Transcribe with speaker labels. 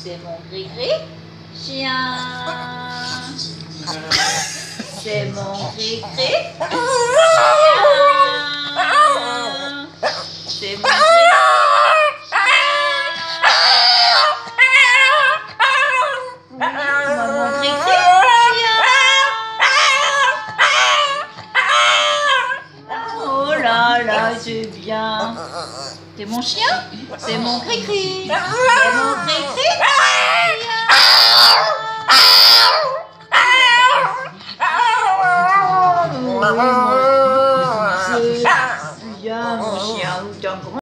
Speaker 1: C'est mon gris-gris. Chien. C'est mon gris-gris. C'est mon gris Oui, mon gris-gris. Oh là là, c'est bien. C'est mon chien? C'est mon gris-gris C'est mon gris-gris mà chồng cũng